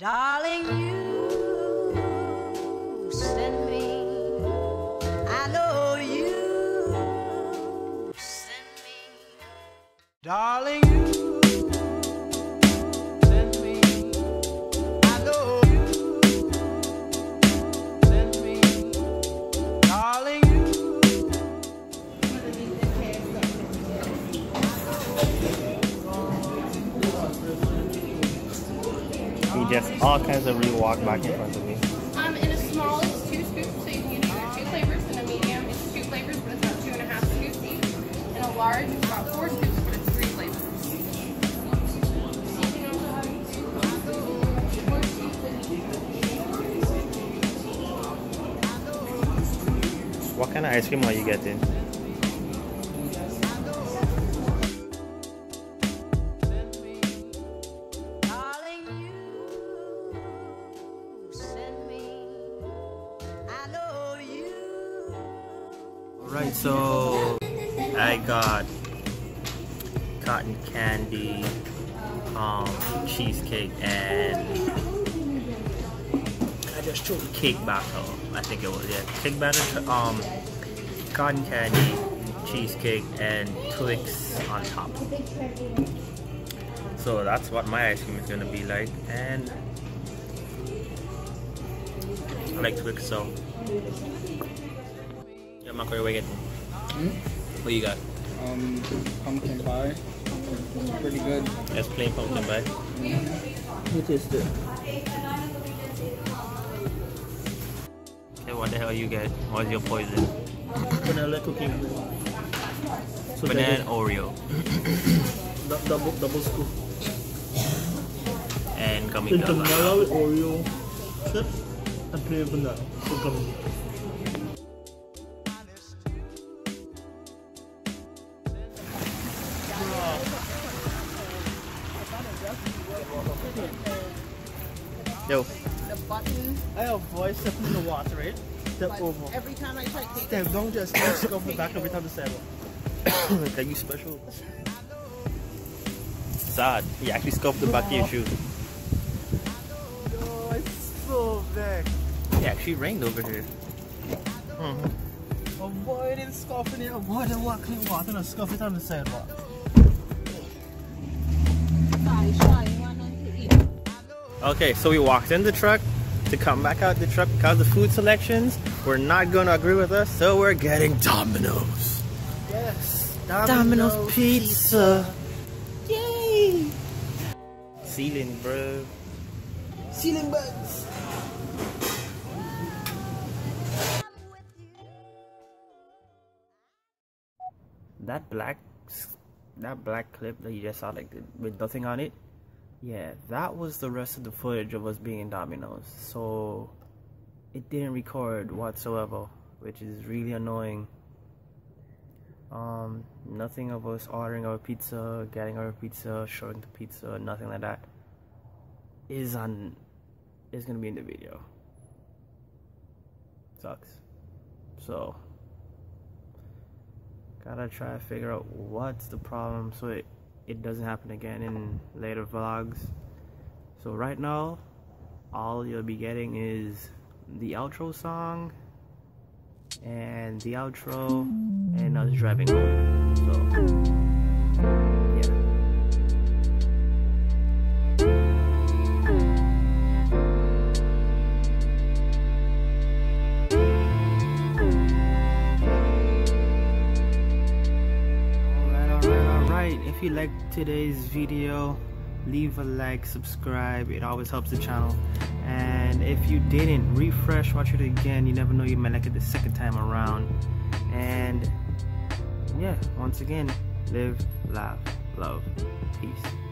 Darling, you send me. I know you send me. Darling, you just all kinds of rewalk back in front of me. Um, in a small, it's two scoops, so you can get either two flavors. In a medium, it's two flavors, but it's about two and a half scoops each. In a large, it's about four scoops, but it's three flavors. What kind of ice cream are you getting? Right, so I got cotton candy, um, cheesecake, and I just chose cake batter. I think it was yeah, cake batter, um, cotton candy, cheesecake, and Twix on top. So that's what my ice cream is gonna be like, and I like Twix, so yeah, Macquarie, what you getting? What you got? Um, pumpkin pie. Pretty good. That's plain pumpkin pie. What is it? Okay, what the hell you get? What's your poison? Vanilla cookie. So Banana Oreo double double scoop. and gummy It's bears. vanilla with Oreo chips and plain vanilla. So gummy. Yo, the button I avoid stepping in the water, right? Step but over. every time I try to take Step don't just scuff the back every time the sidewalk. are you special? Sad. You actually scuffed the back of your shoe. Oh, it's so bad. It actually rained over here. Mhm. Avoiding scuffing it, avoiding walking in water and scuff it on the sidewalk. Sorry, shy, Okay, so we walked in the truck to come back out the truck because the food selections were not going to agree with us, so we're getting Domino's. Yes. Domino's pizza. Yay! Ceiling, bro. Ceiling bugs. That black, that black clip that you just saw, like with nothing on it, yeah, that was the rest of the footage of us being in Domino's. So it didn't record whatsoever, which is really annoying. Um, nothing of us ordering our pizza, getting our pizza, showing the pizza, nothing like that is on is gonna be in the video. Sucks. So gotta try to figure out what's the problem so it, it doesn't happen again in later vlogs. So right now all you'll be getting is the outro song and the outro and us driving home. So yeah. Alright. If you liked today's video, leave a like, subscribe. It always helps the channel. And if you didn't, refresh, watch it again. You never know, you might like it the second time around. And yeah, once again, live, laugh, love, peace.